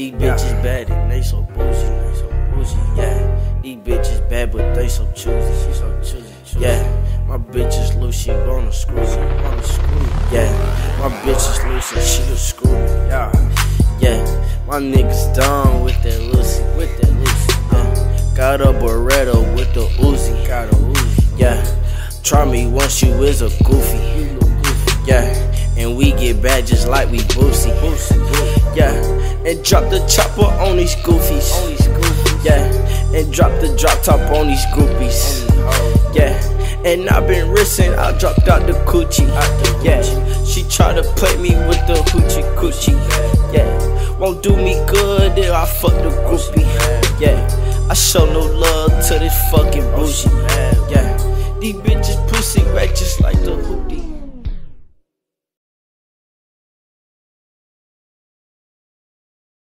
These bitches bad and they so bougie, they so bougie, yeah. These bitches bad but they so choosy, she so choosy, choosy. yeah. My bitch is loose, she gonna screw me, gonna screw yeah. My bitch is loose and she a screw me, yeah, yeah. My niggas done with that Lucy, with that Lucy, yeah. Got a Beretta with the Uzi, got a Uzi, yeah. Try me once you is a goofy, yeah. And we get bad just like we boosie, yeah. And drop the chopper on these goofies, yeah. And drop the drop top on these groupies, yeah. And I been risking, I dropped out the coochie, yeah. She try to play me with the hoochie coochie, yeah. Won't do me good if I fuck the groupie, yeah. I show no love to this fucking bougie, yeah. These bitches pussy wet just like the hoodie.